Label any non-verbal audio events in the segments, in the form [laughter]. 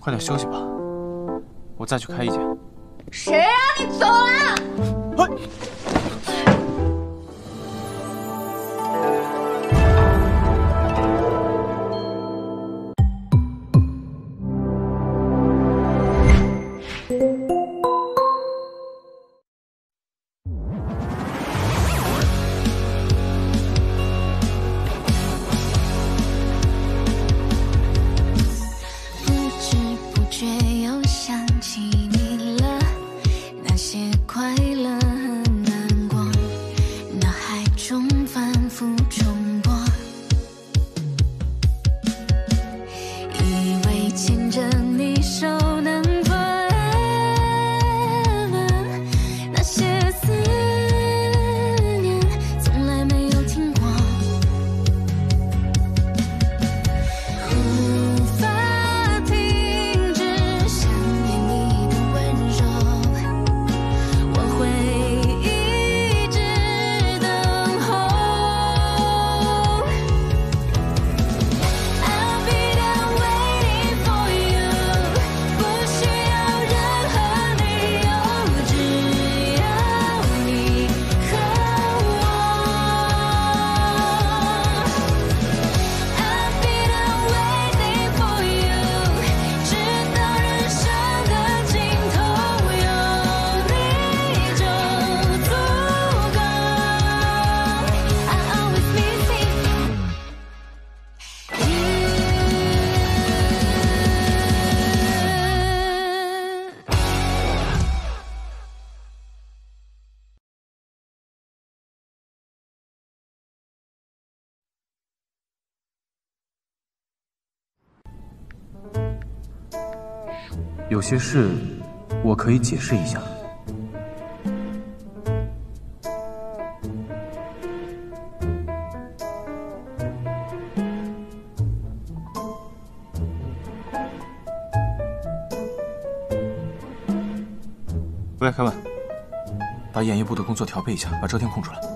快点休息吧，我再去开一间。谁让你走了？有些事我可以解释一下。喂，凯文，把演艺部的工作调配一下，把周天空出来。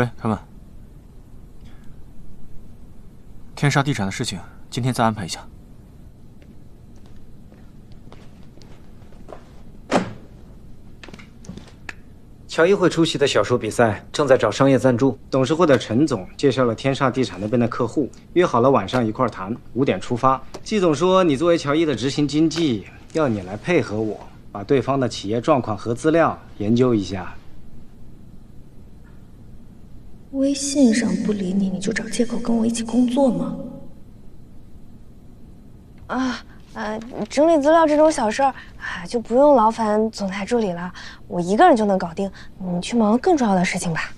喂，凯文，天沙地产的事情，今天再安排一下。乔伊会出席的小说比赛正在找商业赞助，董事会的陈总介绍了天煞地产那边的客户，约好了晚上一块儿谈，五点出发。季总说你作为乔伊的执行经纪，要你来配合我，把对方的企业状况和资料研究一下。微信上不理你，你就找借口跟我一起工作吗？啊，呃，整理资料这种小事儿，啊，就不用劳烦总裁助理了，我一个人就能搞定。你去忙更重要的事情吧。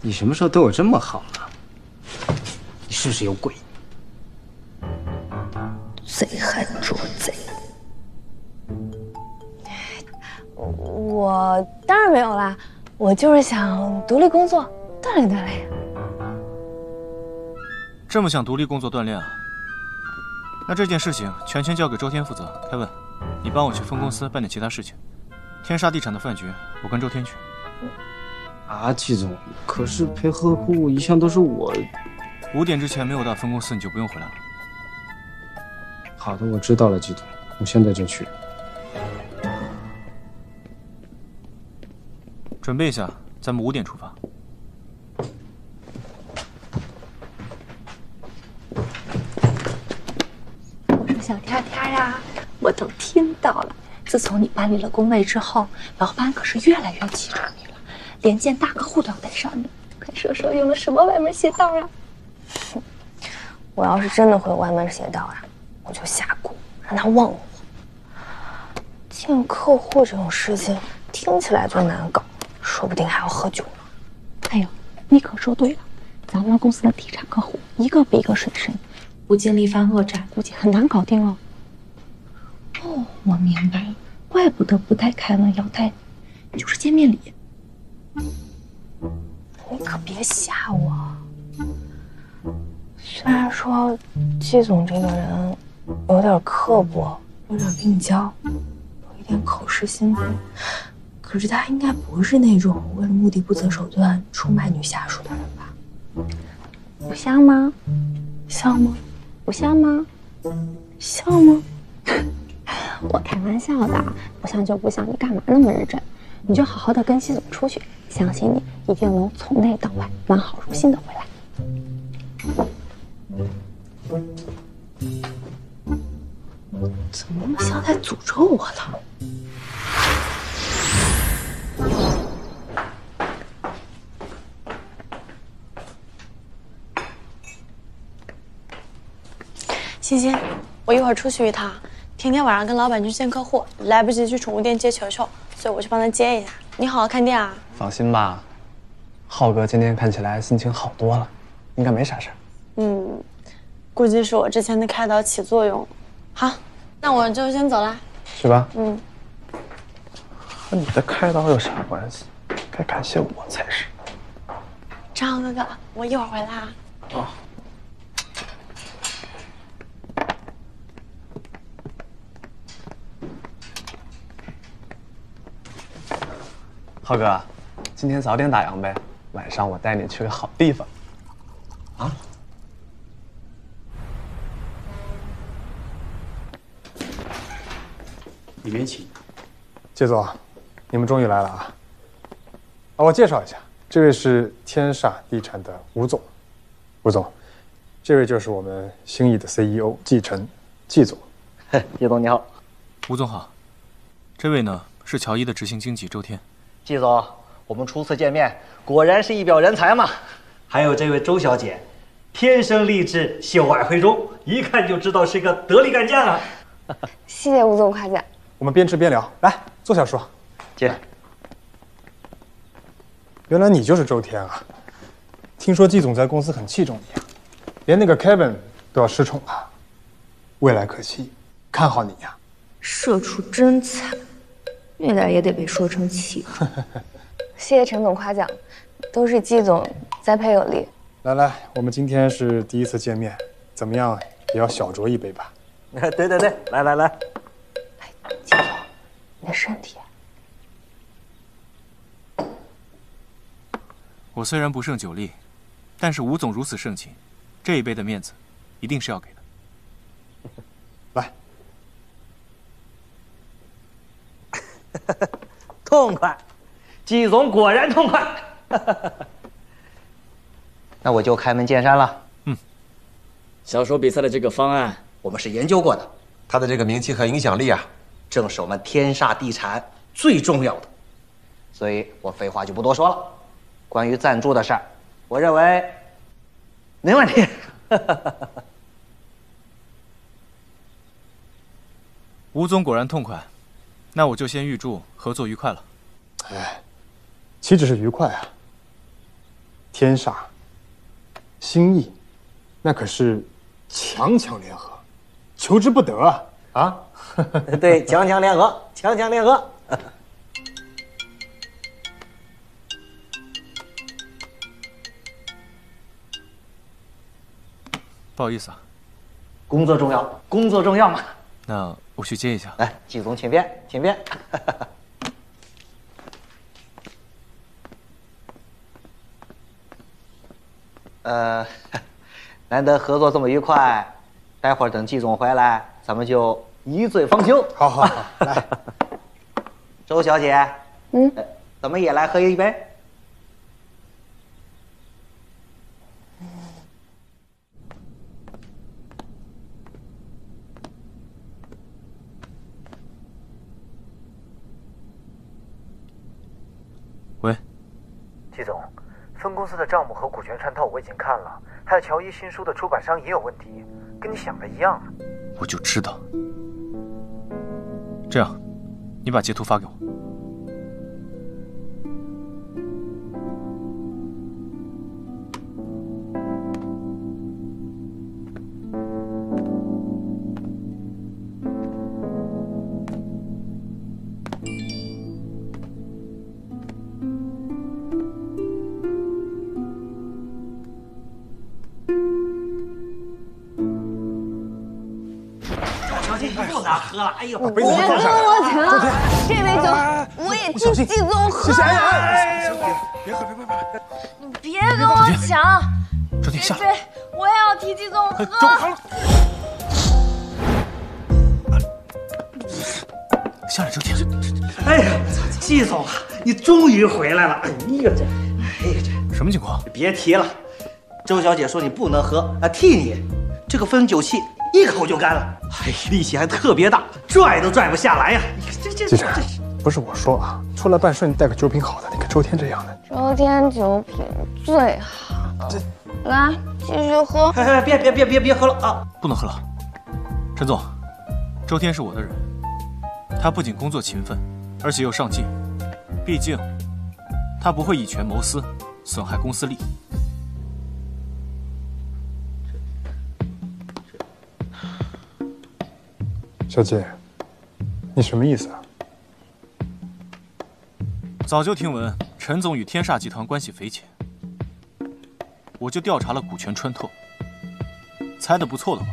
你什么时候对我这么好了？你是不是有鬼？贼喊捉贼！我当然没有啦，我就是想独立工作，锻炼锻炼。这么想独立工作锻炼啊？那这件事情全权交给周天负责。凯文，你帮我去分公司办点其他事情。天沙地产的饭局，我跟周天去。啊，季总，可是陪客户一向都是我。五点之前没有到分公司，你就不用回来了。好的，我知道了，季总，我现在就去。准备一下，咱们五点出发。小天天呀，我都听到了。自从你搬离了工位之后，老板可是越来越器重你了，连见大客户都要带上你。快说说用了什么歪门邪道啊？我要是真的会歪门邪道啊，我就下蛊让他忘了我。见客户这种事情听起来就难搞，说不定还要喝酒呢。哎呦，你可说对了，咱们公司的地产客户一个比一个水深，不经历番恶战，估计很难搞定哦。哦，我明白了，怪不得不带凯文要带，就是见面礼。你可别吓我。虽然说季总这个人有点刻薄，有点病娇，有一点口是心非，可是他应该不是那种为了目的不择手段出卖女下属的人吧？不像吗？像吗？不像吗？像吗？[laughs] 我开玩笑的，不像就不像，你干嘛那么认真？你就好好的跟西总出去，相信你一定能从内到外完好如新的回来。怎么那么像在诅咒我呢？欣欣，我一会儿出去一趟，天天晚上跟老板去见客户，来不及去宠物店接球球，所以我去帮他接一下。你好好看店啊。放心吧，浩哥今天看起来心情好多了，应该没啥事儿。嗯，估计是我之前的开导起作用。好，那我就先走了。去吧？嗯，和你的开导有啥关系？该感谢我才是。张浩哥哥，我一会儿回来啊。浩哥，今天早点打烊呗，晚上我带你去个好地方。啊里面请。谢总，你们终于来了啊！啊，我介绍一下，这位是天煞地产的吴总，吴总，这位就是我们兴义的 CEO 季晨，季总。叶总你好，吴总好，这位呢是乔伊的执行经纪周天。季总，我们初次见面，果然是一表人才嘛。还有这位周小姐，天生丽质，秀外慧中，一看就知道是个得力干将啊。谢谢吴总夸奖。我们边吃边聊，来坐下说。姐，原来你就是周天啊！听说季总在公司很器重你啊，连那个 Kevin 都要失宠了，未来可期，看好你呀、社畜真惨，虐待也得被说成气。[laughs] 谢谢陈总夸奖，都是季总栽培有力。来来，我们今天是第一次见面，怎么样也要小酌一杯吧？[laughs] 对对对，来来来，季总，你的身体。我虽然不胜酒力，但是吴总如此盛情，这一杯的面子，一定是要给的。[laughs] 痛快，季总果然痛快。那我就开门见山了。嗯小说比赛的这个方案，我们是研究过的，他的这个名气和影响力啊，正是我们天煞地产最重要的，所以我废话就不多说了。关于赞助的事儿，我认为没问题。[laughs] 吴总果然痛快，那我就先预祝合作愉快了。哎，岂止是愉快啊！天煞、星意，那可是强强联合，求之不得啊！啊，[laughs] 对，强强联合，强强联合。[laughs] 不好意思啊，工作重要，工作重要嘛。那我去接一下。来，季总，请便，请便。呃，[laughs] 难得合作这么愉快，待会儿等季总回来，咱们就一醉方休。好好好，[laughs] 来，周小姐，嗯呃，咱们也来喝一杯。分公司的账目和股权穿透我已经看了，还有乔伊新书的出版商也有问题，跟你想的一样。我就知道。这样，你把截图发给我。喝了，哎呦，别跟我抢，这杯酒我也替季总喝。谢谢，哎哎哎，别喝，别喝，别喝！你别跟我抢，周天下这杯我也要替季总喝。下来，周天。哎呀，季总啊，你终于回来了！哎呀这，哎呀这，什么情况？别提了，周小姐说你不能喝啊，替你，这个分酒器一口就干了，哎，力气还特别大，拽都拽不下来呀！这这季晨，不是我说啊，出来办事你带个酒品好的，你看周天这样的。周天酒品最好，来继续喝。哎哎，别别别别别喝了啊！不能喝了。陈总，周天是我的人，他不仅工作勤奋，而且又上进。毕竟，他不会以权谋私，损害公司利益。小姐，你什么意思啊？早就听闻陈总与天煞集团关系匪浅，我就调查了股权穿透。猜的不错的话，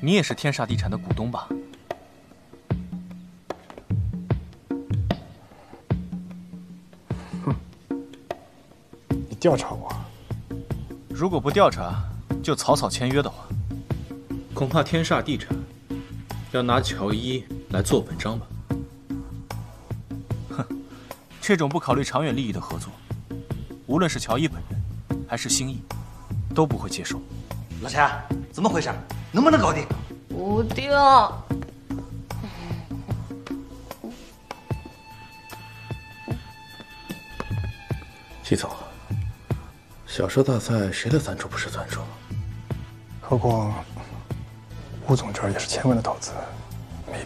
你也是天煞地产的股东吧？哼你调查我？如果不调查，就草草签约的话，恐怕天煞地产要拿乔伊来做文章吧？哼，这种不考虑长远利益的合作，无论是乔伊本人还是星艺，都不会接受。老钱，怎么回事？能不能搞定？不定。季总，小说大赛谁的赞助不是赞助？何况吴总这儿也是千万的投资，没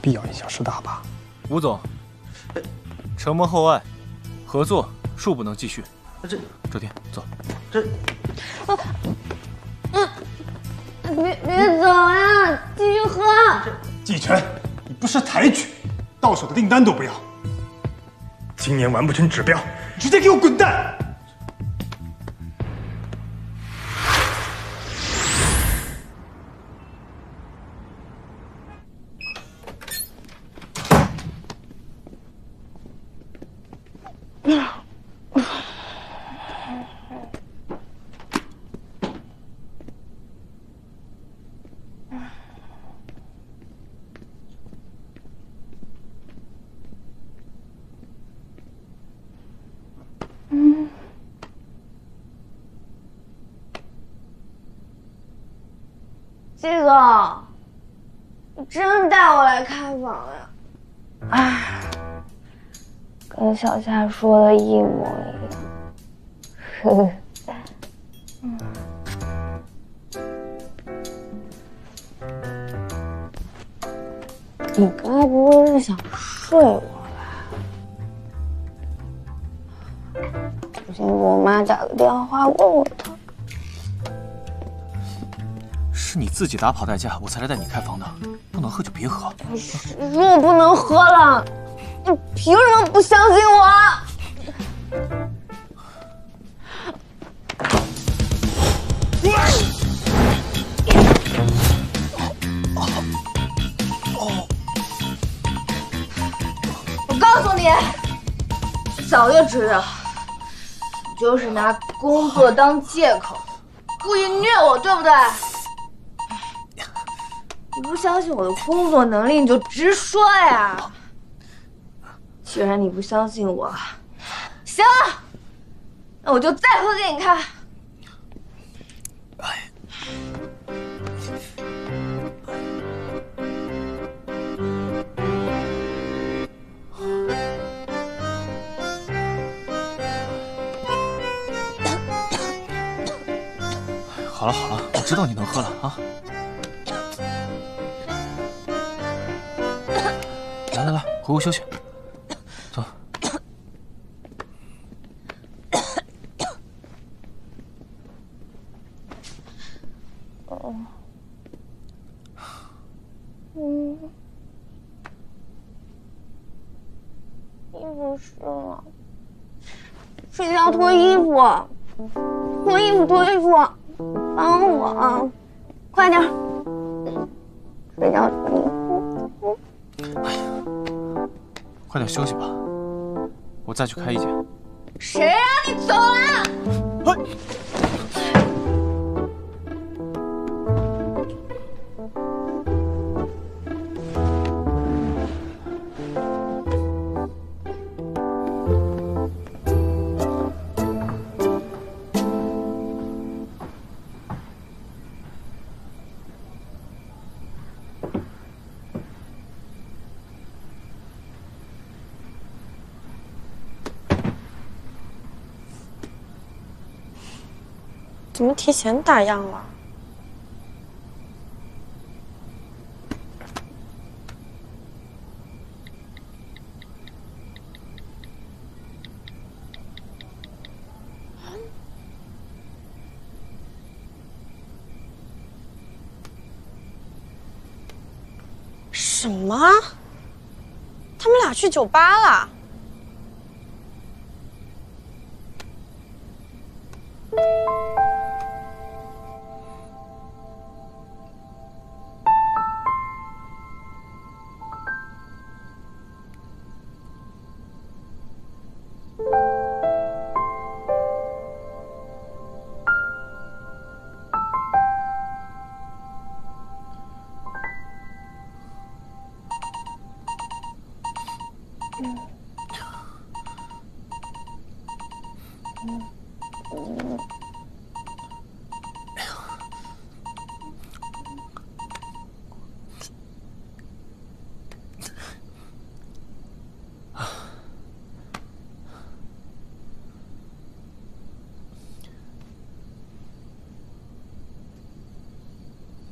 必要影响势大吧？吴总，承蒙厚爱，合作恕不能继续。这周天，走。这别别走呀，继续喝。季晨，你不识抬举，到手的订单都不要，今年完不成指标，你直接给我滚蛋！嗯，季总，你真带我来看房呀？哎，跟小夏说的一模一样。呵呵。嗯你该不会是想睡我吧？我先给我妈打个电话问问她。是你自己打跑代驾，我才来带你开房的。能喝就别喝。说我不能喝了，你凭什么不相信我？我告诉你，早就知道，你就是拿工作当借口，故意虐我，对不对？不相信我的工作能力，你就直说呀。既然你不相信我，行，那我就再喝给你看。好了好了，我知道你能喝了啊。回屋休息。走。哦，嗯，衣服湿了，睡觉脱衣服，脱衣服脱衣服，帮我，快点，睡觉。脱衣服。快点休息吧，我再去开一间。谁让你走了？怎么提前打烊了？什么？他们俩去酒吧了？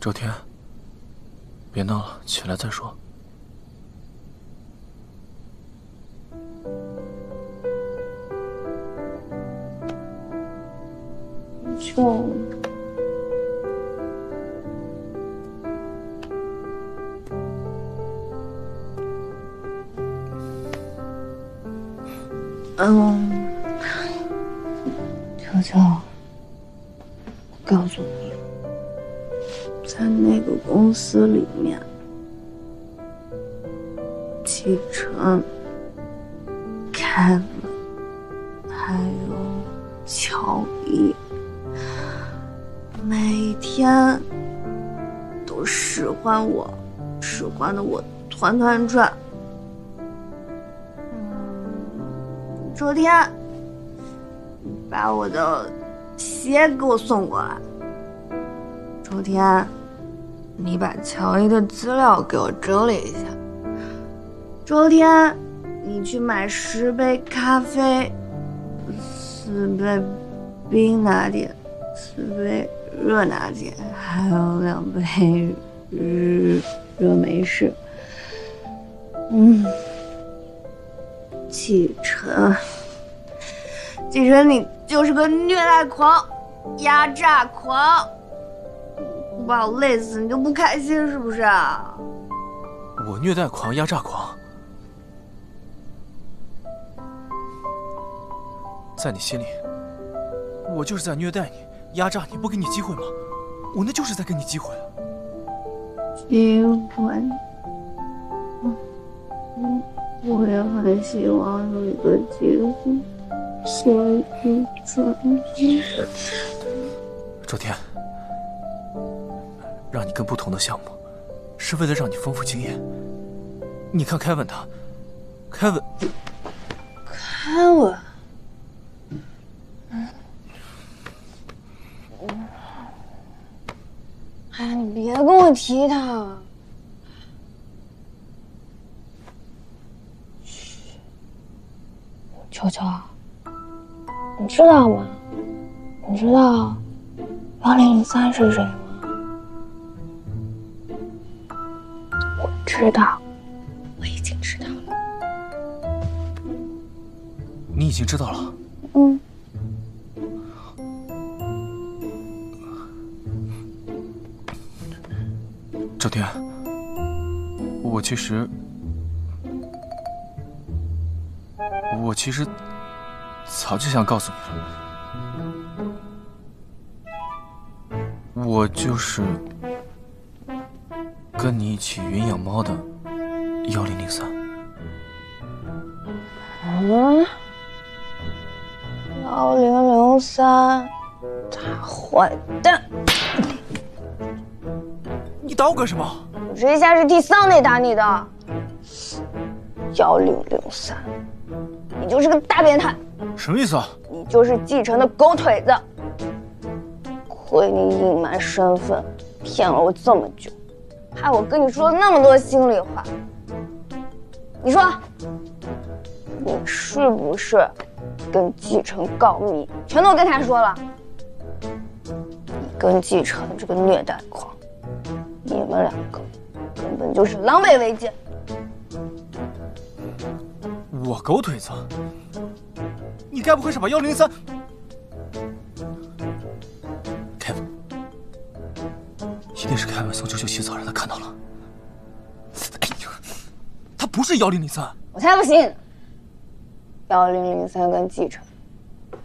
周天，别闹了，起来再说。启程、凯文还有乔伊，每天都使唤我，使唤的我团团转。昨天，你把我的鞋给我送过来。昨天，你把乔伊的资料给我整理一下。昨天，你去买十杯咖啡，四杯冰拿铁，四杯热拿铁，还有两杯热热美式。嗯。启程，启程，你就是个虐待狂、压榨狂，把我累死，你就不开心是不是啊？我虐待狂、压榨狂，在你心里，我就是在虐待你、压榨你，不给你机会吗？我那就是在给你机会啊！机会，嗯嗯。我也很希望有一个机会，所以转 [laughs] 周天，让你跟不同的项目，是为了让你丰富经验。你看凯文他，凯文，凯文，哎呀，你别跟我提他。球球，你知道吗？你知道幺零零三是谁吗？我知道，我已经知道了。你已经知道了。天，我其实，我其实早就想告诉你了，我就是跟你一起云养猫的幺零零三。嗯，幺零零三，大坏蛋！你打我干什么？我这一下是替桑内打你的。幺零零三，你就是个大变态，什么意思啊？你就是继承的狗腿子，亏你隐瞒身份，骗了我这么久，害我跟你说了那么多心里话。你说，你是不是跟继承告密，全都跟他说了？你跟继承这个虐待狂，你们两个根本就是狼狈为奸。我狗腿子？你该不会是把幺零零三，Kevin，一定是 Kevin 送九九洗澡让他看到了。哎呀，他不是幺零零三，我才不信！幺零零三跟继承，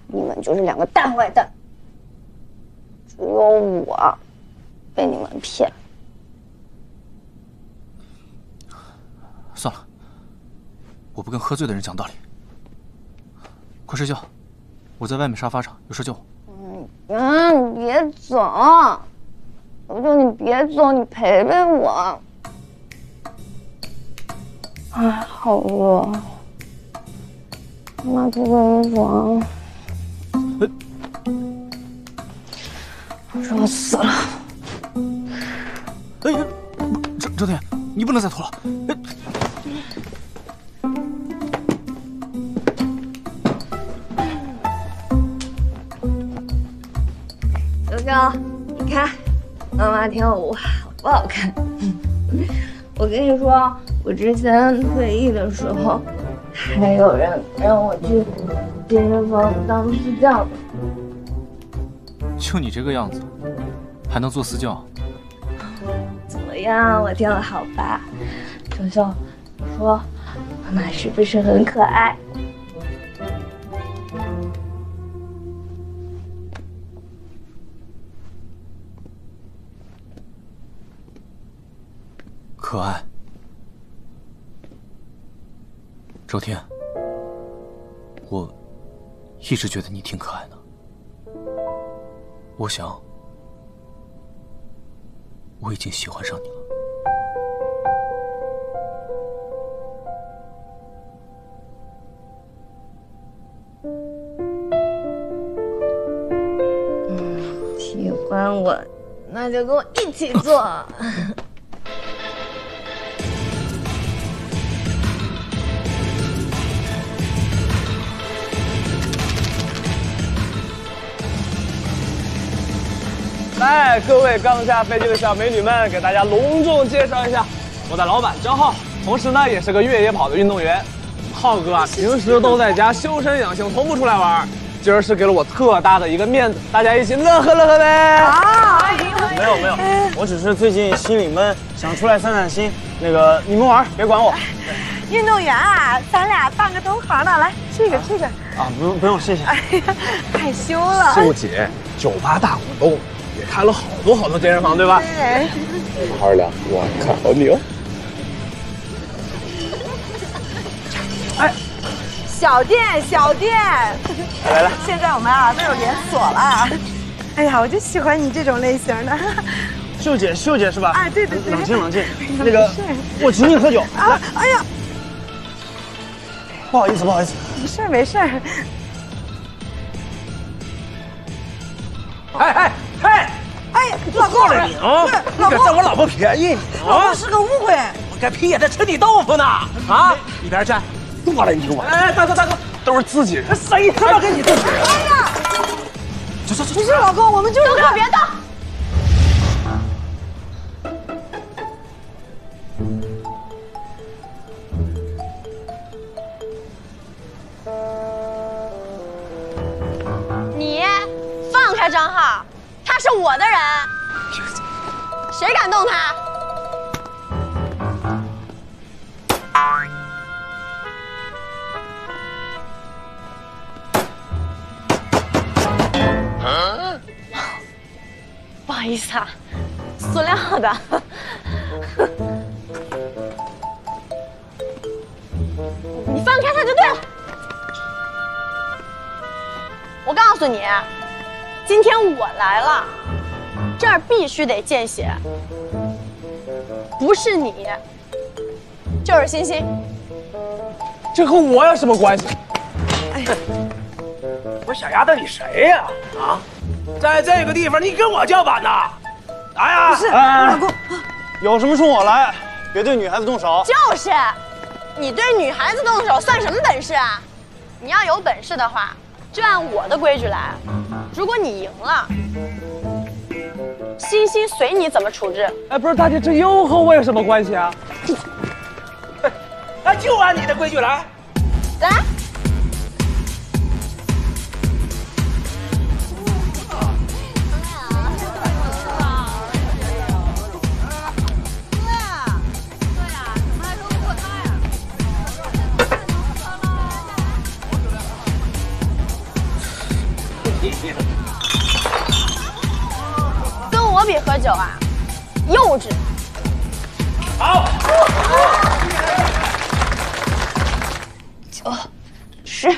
你们就是两个大坏蛋，只有我被你们骗。算了，我不跟喝醉的人讲道理。快睡觉，我在外面沙发上，有事叫我。嗯，你别走，我求你别走，你陪陪我。哎，好热，妈给个衣服啊！热死了！哎呀，周周天，你不能再拖了。哎，球球，你看妈妈跳舞好不好看？我跟你说，我之前退役的时候，还有人让我去健身房当私教呢。就你这个样子，还能做私教？怎么样，我跳的好吧？熊熊，你说妈妈是不是很可爱？可爱。周天，我一直觉得你挺可爱的。我想，我已经喜欢上你了。喜欢我，那就跟我一起做。来，各位刚下飞机的小美女们，给大家隆重介绍一下我的老板张浩，同时呢也是个越野跑的运动员。浩哥啊，平时都在家修身养性，从不出来玩。今儿是给了我特大的一个面子，大家一起乐呵乐呵呗！啊，没有没有，我只是最近心里闷，想出来散散心。那个你们玩，别管我。运动员啊，咱俩半个同行的，来这个这个。啊，不用不用，谢谢。哎呀，害羞了。秀姐，酒吧大股东，也开了好多好多健身房，对吧？对。二两，我看好你哦。哎，小店小店，来来，[laughs] 现在我们啊都有连锁了。哎呀，我就喜欢你这种类型的。秀姐，秀姐是吧？哎，对对对。冷静冷静，那个我请你喝酒。啊，哎呀，不好意思不好意思。没事没事。哎哎哎！哎，老公，了你啊！你可占我老婆便宜老婆是个误会，我该屁呀在吃你豆腐呢！啊，一边站，多了你听我。哎，大哥大哥，都是自己人，谁他妈跟你自己人？哎呀！走走走，不是老公，我们就是都给我别动！你放开张浩，他是我的人，谁敢动他？[laughs] 不好意思啊，塑料的。[laughs] 你放开他就对了。我告诉你，今天我来了，这儿必须得见血，不是你，就是欣欣。这和我有什么关系？哎不是小丫头，你谁呀？啊，在这个地方你跟我叫板呐？来呀！不是哎老公，有什么冲我来，别对女孩子动手。就是，你对女孩子动手算什么本事啊？你要有本事的话，就按我的规矩来。如果你赢了，欣欣随你怎么处置。哎，不是大姐，这又和我有什么关系啊？[laughs] 哎就按你的规矩来。来，我比喝酒啊，幼稚。好，九、十、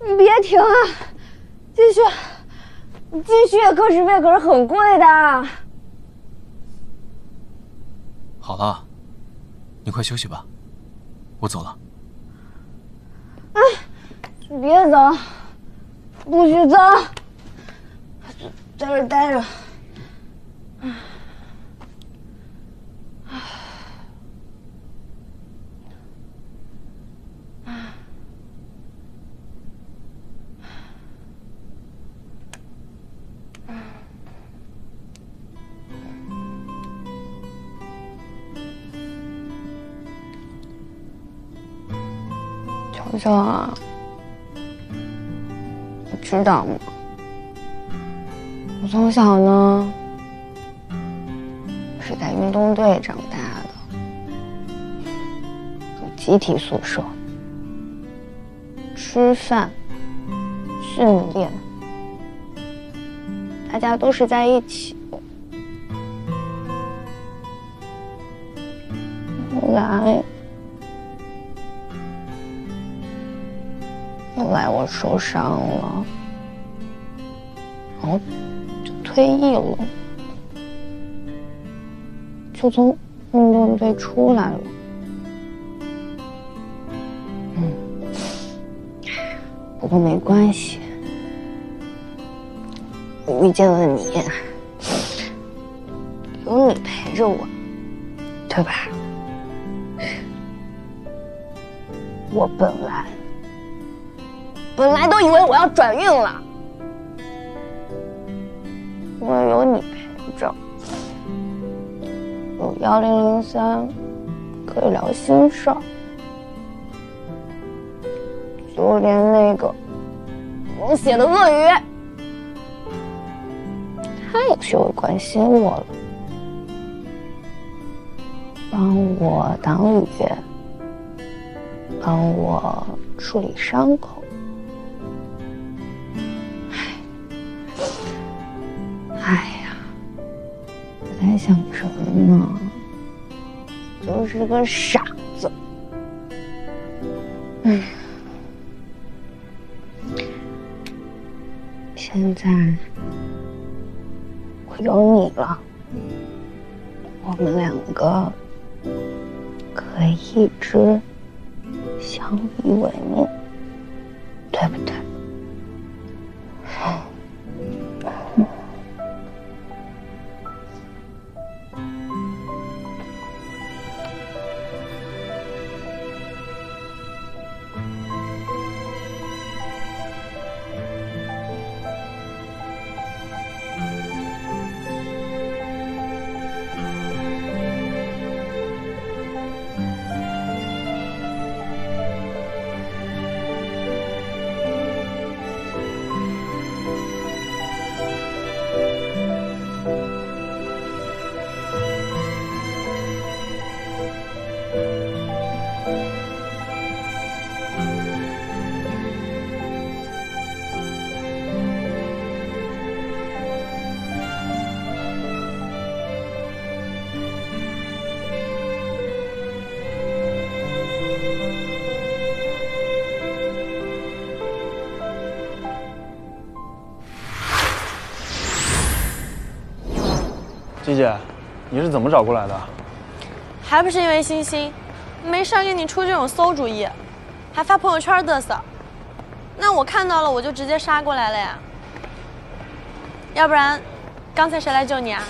你别停啊，继续，继续，课时费可是很贵的。好了，你快休息吧，我走了。你别走，不许走，在这儿待着。[sighs] 球球啊，知道吗？我从小呢是在运动队长大的，住集体宿舍，吃饭、训练，大家都是在一起。后来。后来我受伤了，后就退役了，就从运动队出来了。不过没关系，我遇见了你，有你陪着我，对吧？我本来。本来都以为我要转运了，因为有你陪着，有幺零零三可以聊心事儿，就连那个冷血的鳄鱼，他也学会关心我了，帮我挡雨，帮我处理伤口。我在想什么呢？就是个傻子。嗯，现在我有你了，我们两个可以一直相依为命，季姐，你是怎么找过来的？还不是因为欣欣，没事给你出这种馊主意，还发朋友圈嘚瑟。那我看到了，我就直接杀过来了呀。要不然，刚才谁来救你啊？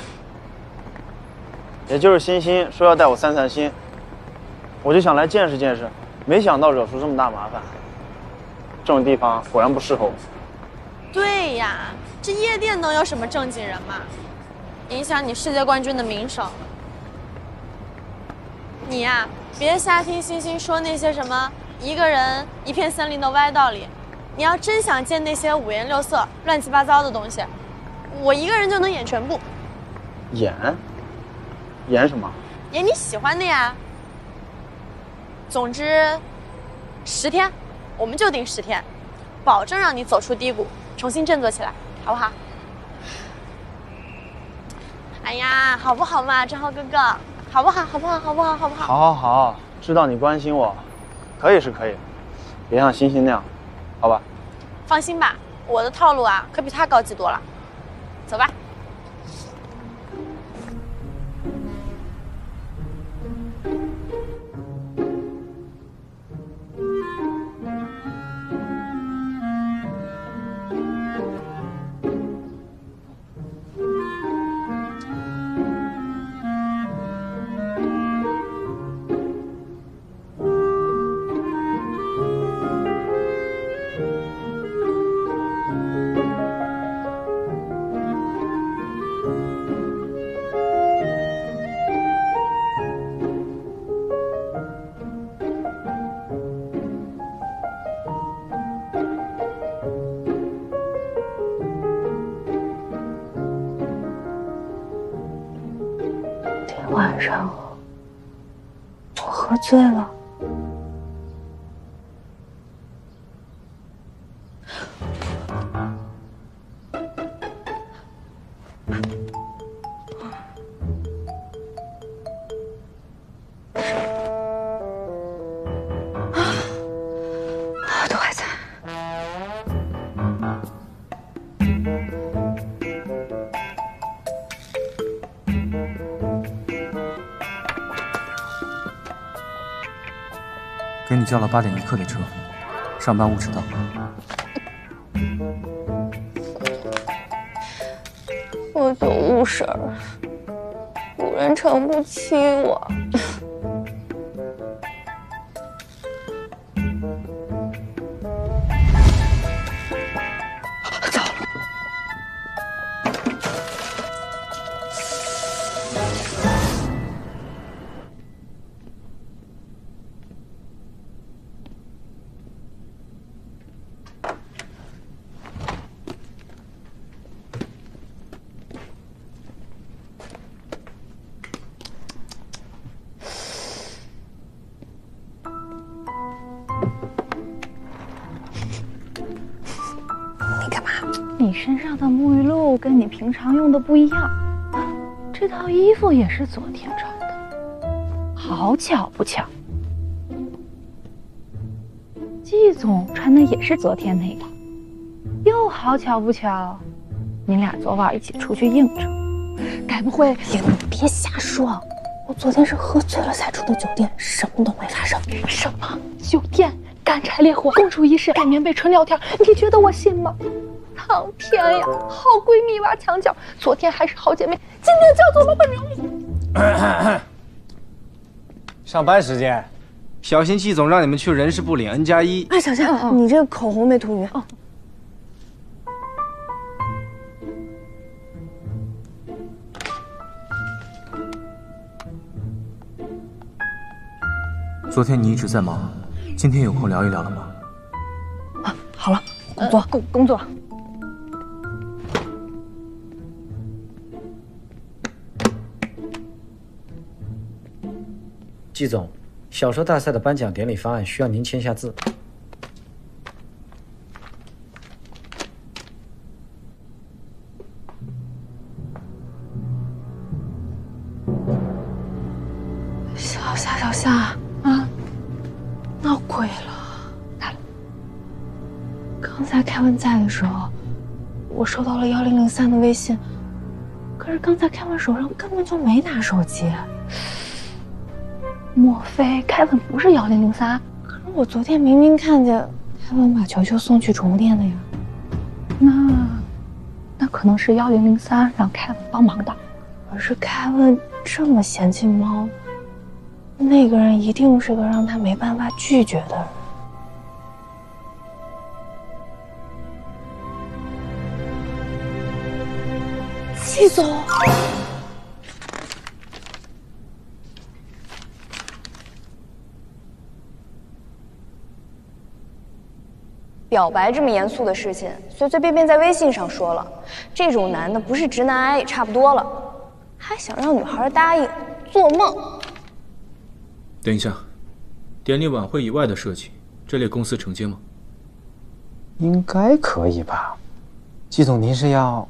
也就是欣欣说要带我散散心，我就想来见识见识，没想到惹出这么大麻烦。这种地方果然不适合我。对呀，这夜店能有什么正经人嘛？影响你世界冠军的名声。你呀，别瞎听星星说那些什么一个人一片森林的歪道理。你要真想见那些五颜六色、乱七八糟的东西，我一个人就能演全部，演？演什么？演你喜欢的呀。总之，十天，我们就定十天，保证让你走出低谷，重新振作起来，好不好？哎呀，好不好嘛，正浩哥哥，好不好？好不好？好不好？好不好？好，好，好，知道你关心我，可以是可以，别像欣欣那样，好吧？放心吧，我的套路啊，可比他高级多了。走吧。叫了八点一刻的车，上班误迟到。喝酒误事儿，古人承不起我。的沐浴露跟你平常用的不一样，这套衣服也是昨天穿的，好巧不巧？季总穿的也是昨天那套，又好巧不巧？你俩昨晚一起出去应酬，该不会？别别瞎说，我昨天是喝醉了才出的酒店，什么都没发生。什么酒店干柴烈火、共处一室、盖棉被、纯聊天？你觉得我信吗？苍天呀，好闺蜜挖墙脚，昨天还是好姐妹，今天叫做老板娘。[coughs] 上班时间，小心季总让你们去人事部领 N 加一。哎，小夏，你这个口红没涂匀。哦，昨天你一直在忙，今天有空聊一聊了吗？啊好了，工作工工作。季总，小说大赛的颁奖典礼方案需要您签下字。小夏，小夏啊，闹鬼了！刚才凯文在的时候，我收到了幺零零三的微信，可可是刚才凯文手上根本就没拿手机。零零三？可是我昨天明明看见凯文把球球送去宠物店的呀。那那可能是幺零零三让凯文帮忙的。可是凯文这么嫌弃猫，那个人一定是个让他没办法拒绝的人。表白这么严肃的事情，随随便便在微信上说了，这种男的不是直男癌也差不多了，还想让女孩答应，做梦！等一下，典礼晚会以外的设计，这类公司承接吗？应该可以吧？季总，您是要？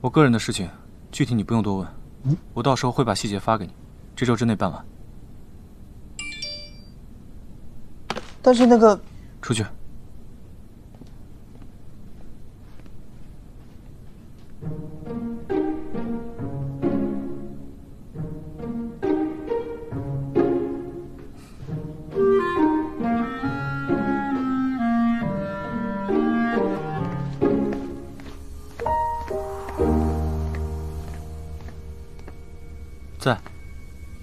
我个人的事情，具体你不用多问，我到时候会把细节发给你，这周之内办完。但是那个出去。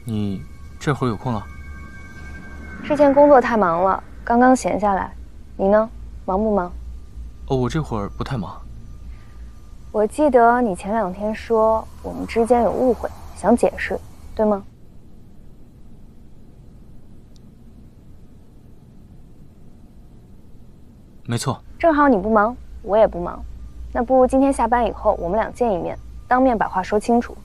你这会儿有空了？之前工作太忙了，刚刚闲下来。你呢？忙不忙？哦，我这会儿不太忙。我记得你前两天说我们之间有误会，想解释，对吗？没错。正好你不忙，我也不忙，那不如今天下班以后我们俩见一面，当面把话说清楚。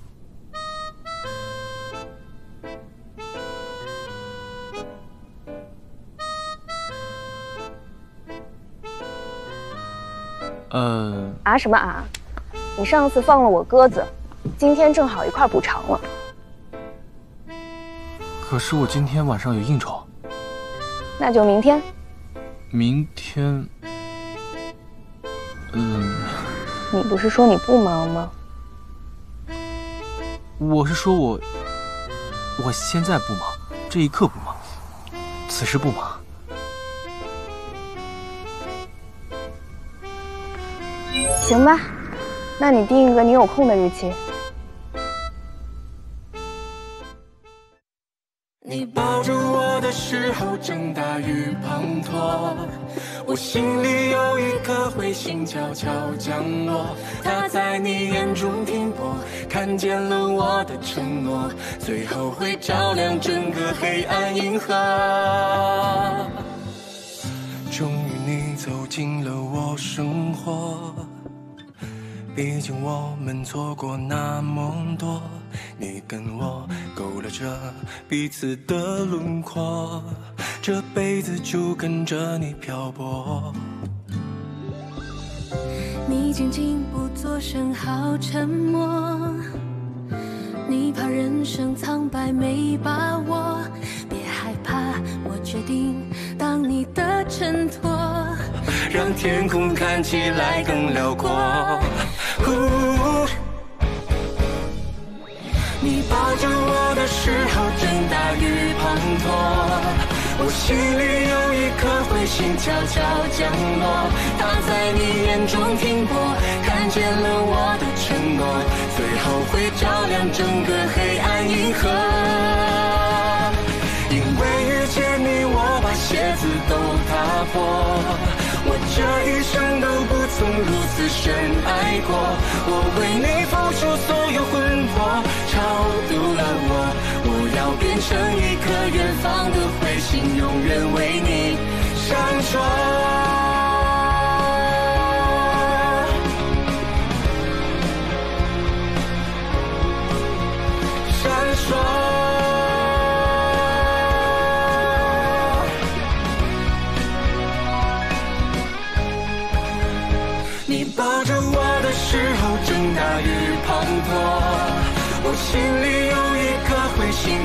呃，啊什么啊？你上次放了我鸽子，今天正好一块补偿了。可是我今天晚上有应酬。那就明天。明天，嗯，你不是说你不忙吗？我是说我，我现在不忙，这一刻不忙，此时不忙。行吧，那你定一个你有空的日期。你抱住我的时候正大雨滂沱，我心里有一颗彗星悄悄降落，它在你眼中停泊，看见了我的承诺，最后会照亮整个黑暗银河。终于你走进了我生活。毕竟我们错过那么多，你跟我勾勒着彼此的轮廓，这辈子就跟着你漂泊。你静静不作声，好沉默。你怕人生苍白没把握，别害怕，我决定当你的衬托，让天空看起来更辽阔。你抱着我的时候正大雨滂沱，我心里有一颗彗星悄悄降落，它在你眼中停泊，看见了我的承诺，最后会照亮整个黑暗银河。因为遇见你，我把鞋子都踏破。这一生都不曾如此深爱过，我为你付出所有魂魄，超度了我，我要变成一颗远方的彗星，永远为你闪烁。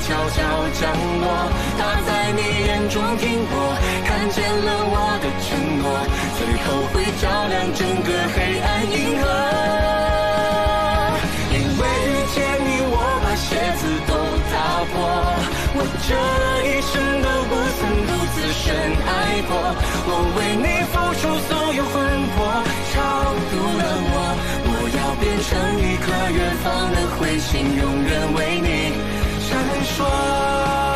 悄悄降落，他在你眼中停泊，看见了我的承诺，最后会照亮整个黑暗银河。因为遇见你，我把鞋子都踏破，我这一生都不曾独自深爱过，我为你付出所有魂魄，超度了我，我要变成一颗远方的彗星，永远为你。说。